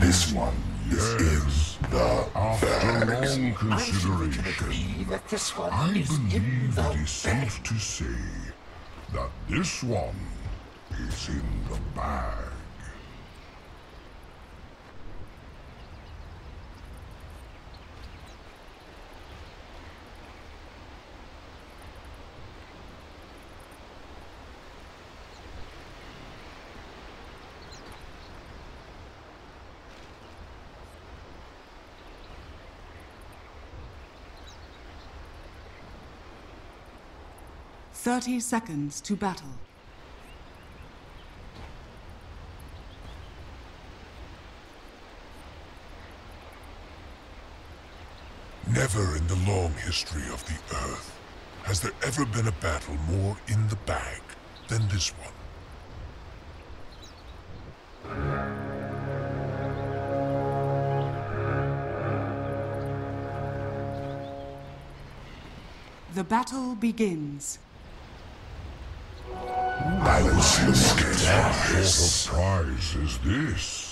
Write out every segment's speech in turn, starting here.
This one is in the After bags. long I think we can consideration, agree that this one I is in believe the it is safe to say that this one is in the bag. Thirty seconds to battle. Never in the long history of the Earth has there ever been a battle more in the bag than this one. The battle begins. I will see What from sort this. of prize is this?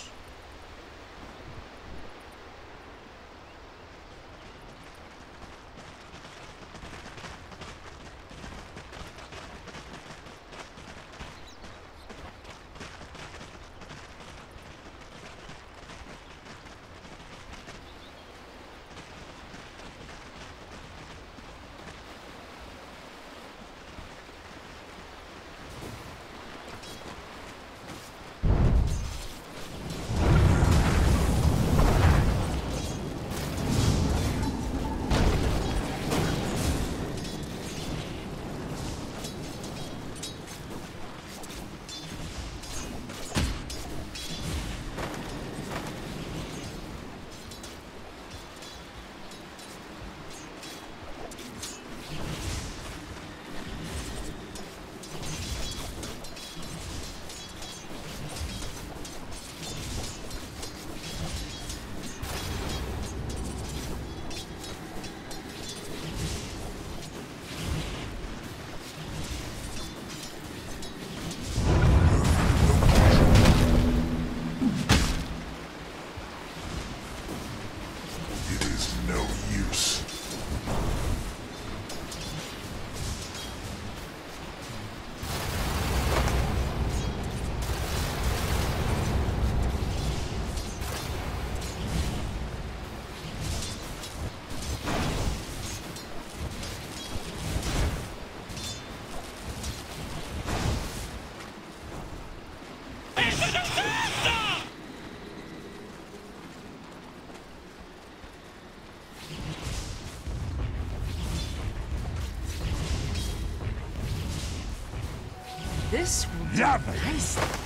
This will be nice.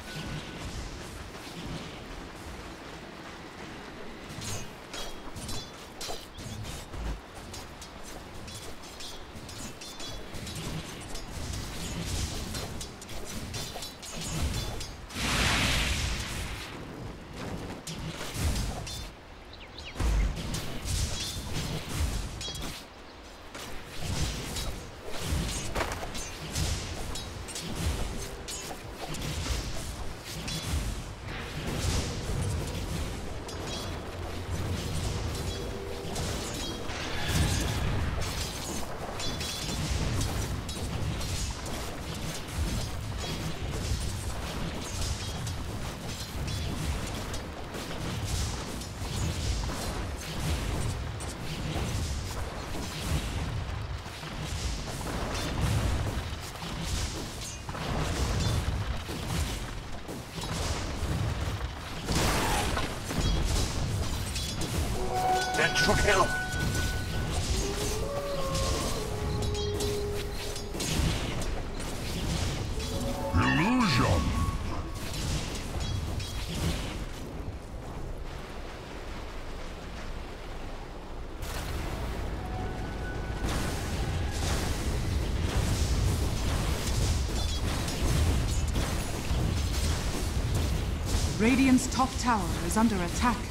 for help. Illusion! Radiant's top tower is under attack.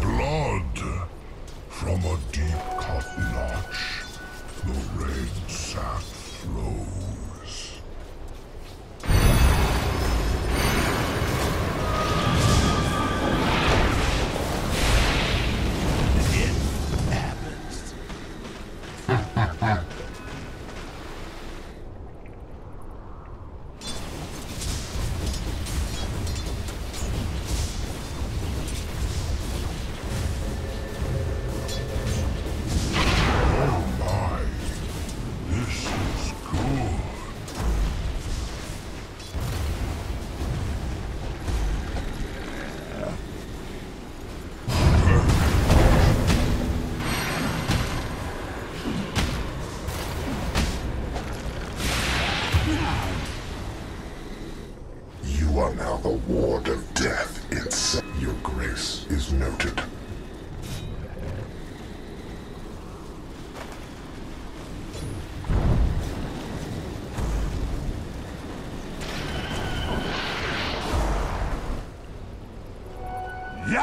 Blood from a deep cut notch. The red sap flows.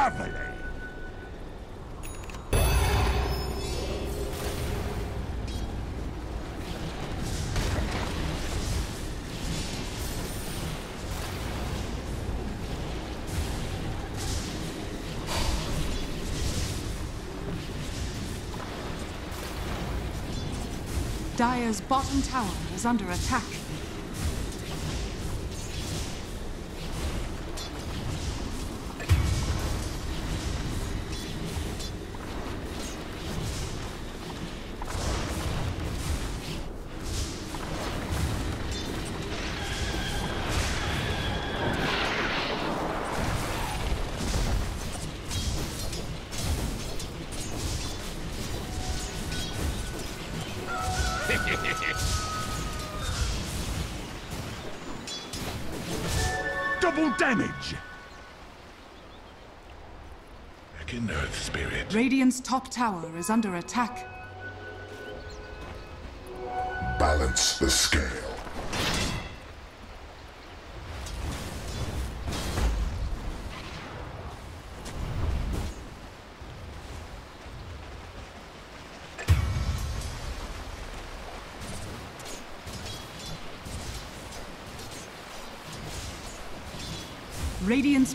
Lovely! Dire's bottom tower is under attack. Double damage! Back in Earth Spirit. Radiant's top tower is under attack. Balance the scale.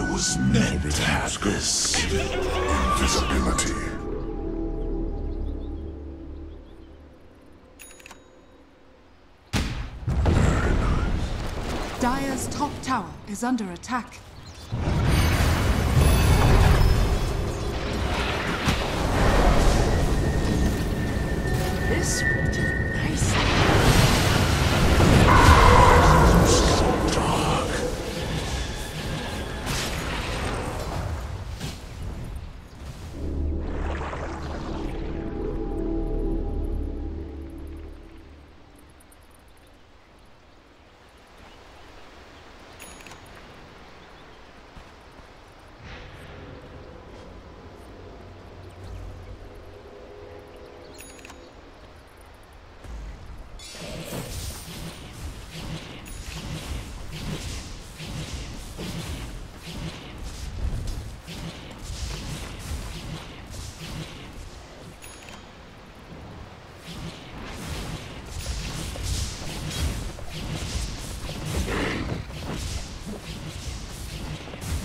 I was meant to have this. Invisibility. Dire's top tower is under attack.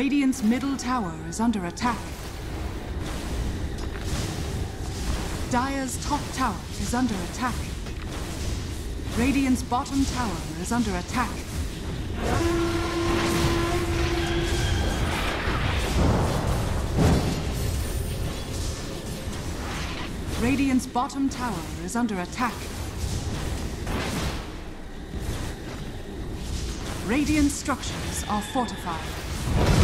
Radiant's middle tower is under attack. Dire's top tower is under attack. Radiant's bottom tower is under attack. Radiant's bottom tower is under attack. Radiant structures are fortified.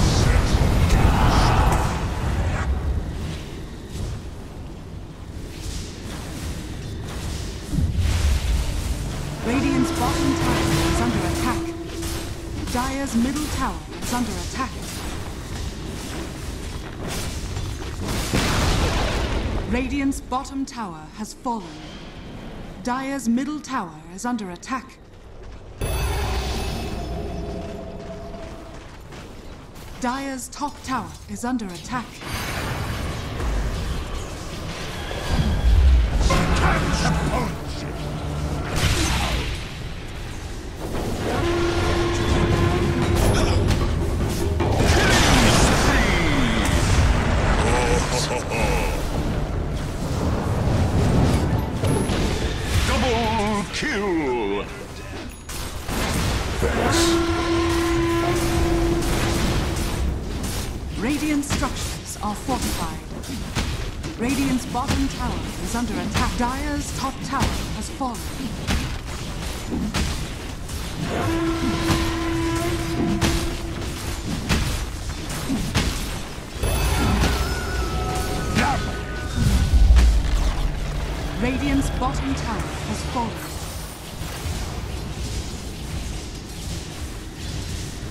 Dire's middle tower is under attack. Radiant's bottom tower has fallen. Dire's middle tower is under attack. Dire's top tower is under attack.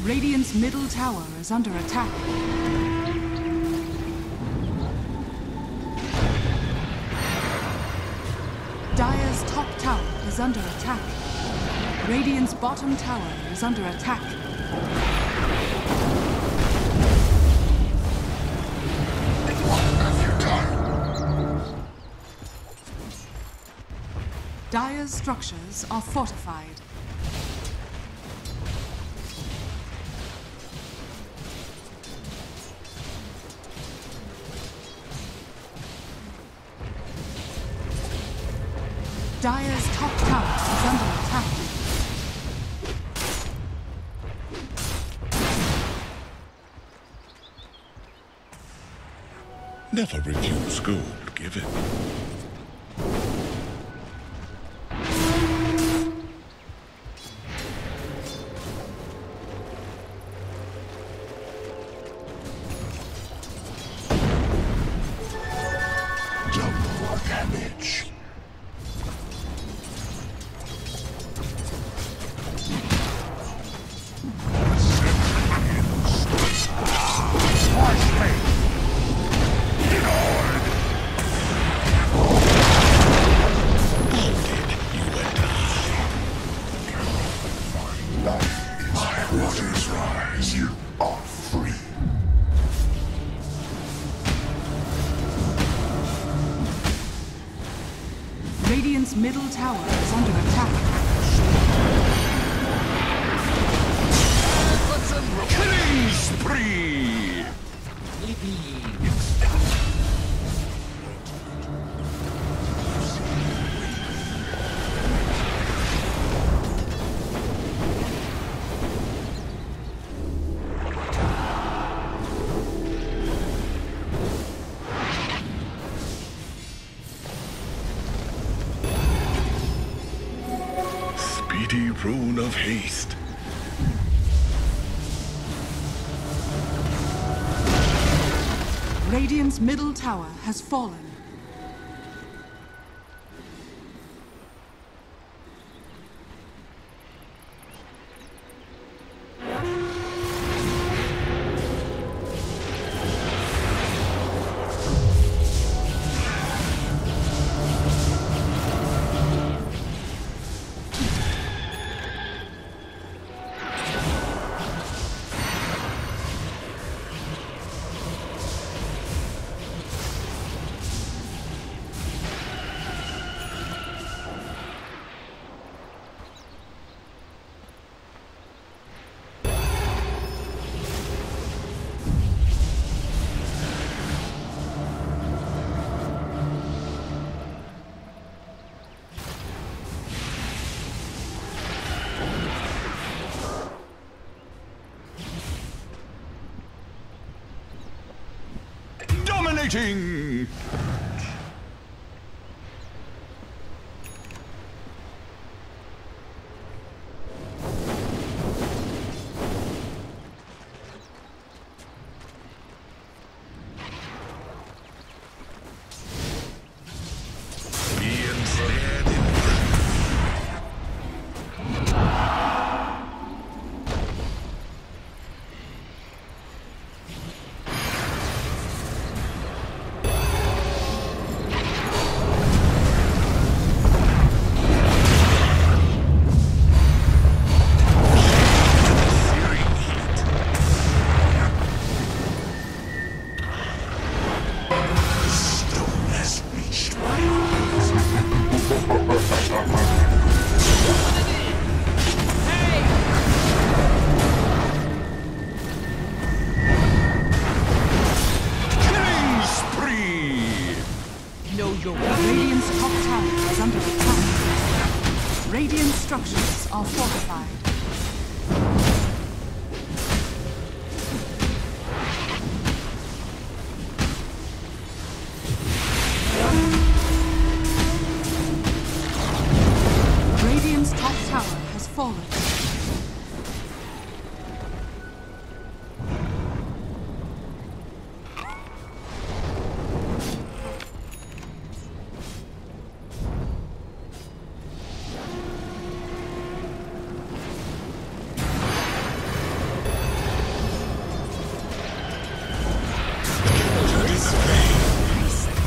Radiant's middle tower is under attack. Dire's top tower is under attack. Radiant's bottom tower is under attack. What Have you done? Dire's structures are fortified. Never refuse gold given. Tower of haste. Radiant's middle tower has fallen. Dominating!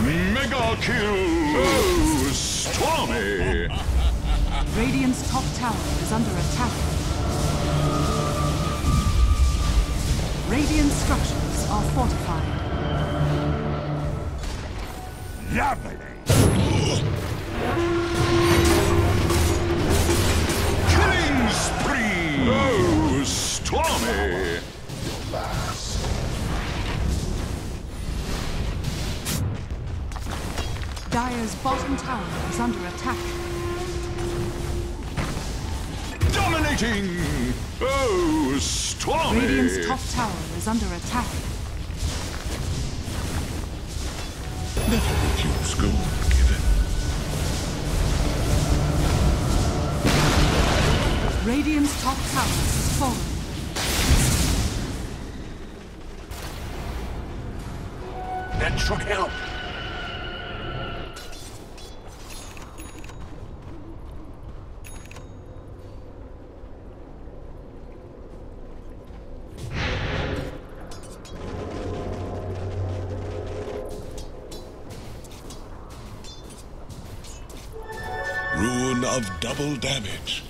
Mega kill! Stormy! Radiant's top tower is under attack. Radiant structures are fortified. Killing spree! Oh, stormy! Dire's bottom tower is under attack. Dominating! Oh, stormy! Radiant's top tower is under attack. Never refuse gold given. Radiant's top tower has fallen. That should help. Of double damage.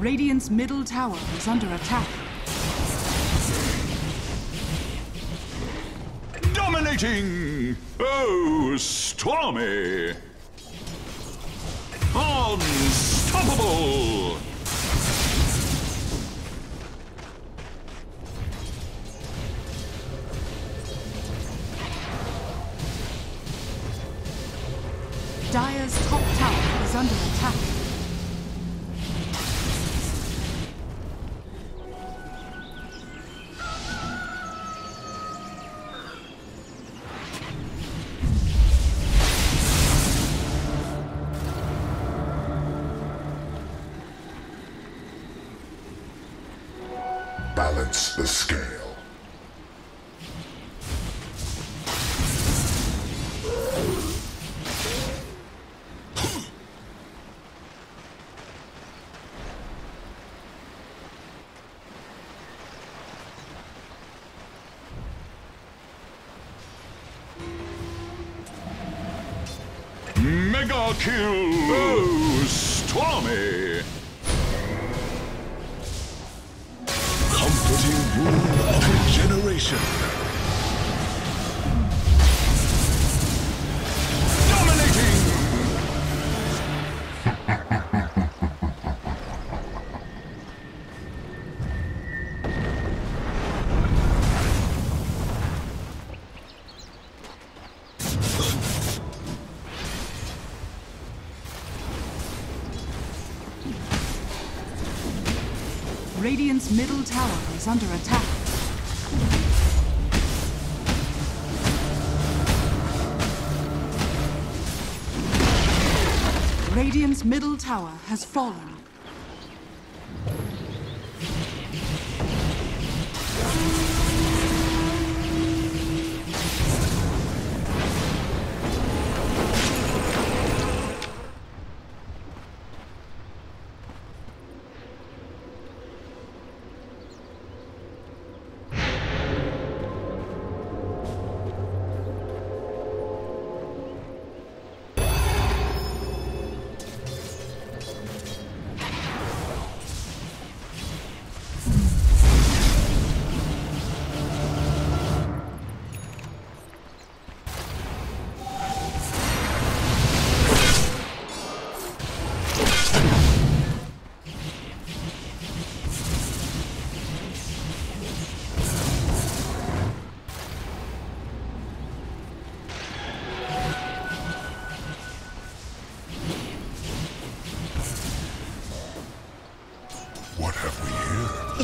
Radiant's middle tower is under attack. Dominating! Oh, stormy! Unstoppable! Mega Kill! Stormy! tower is under attack. Radiant's middle tower has fallen.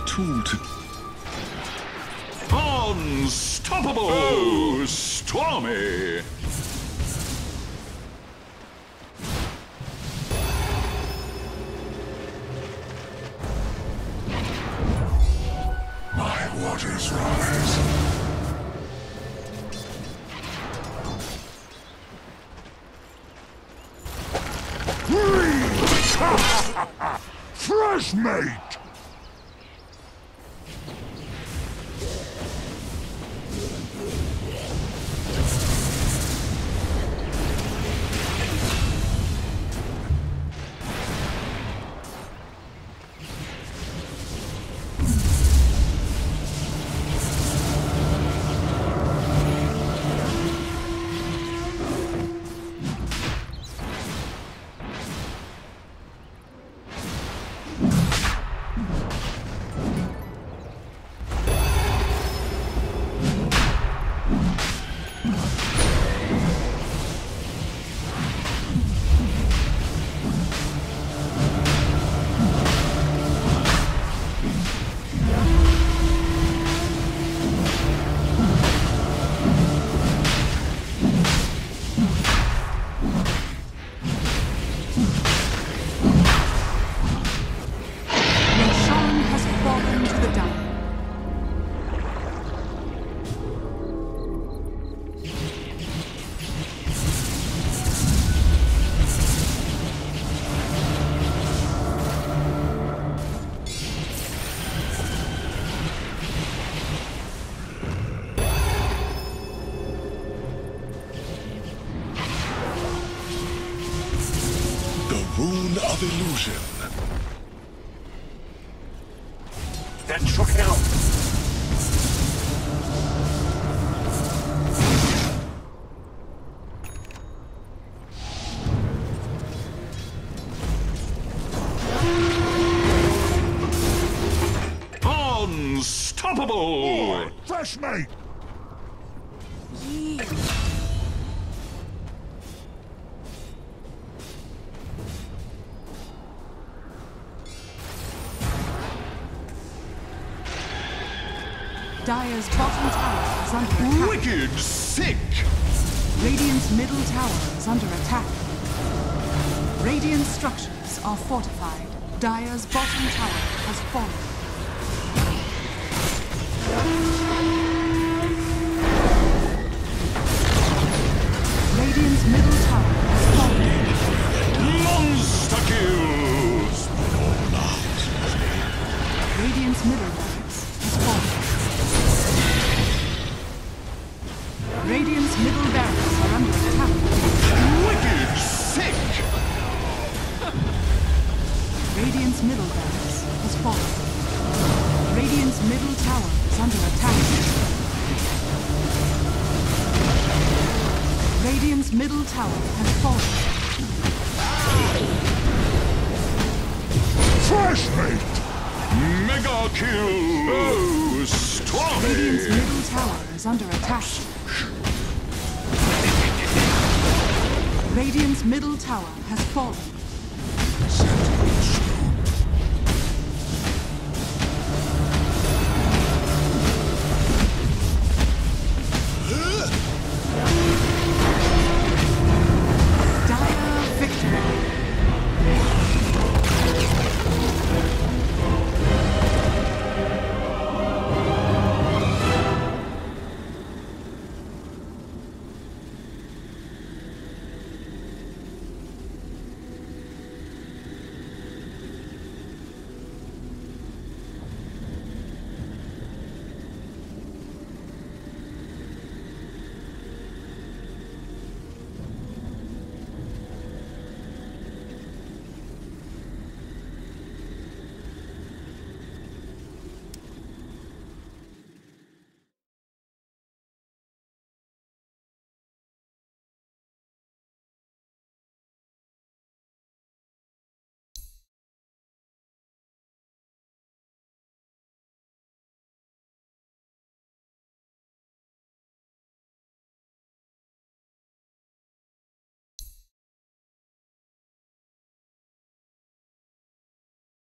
tool to... Unstoppable! Oh, stormy! Rune of Illusion. That are fortified. Dire's bottom tower has fallen.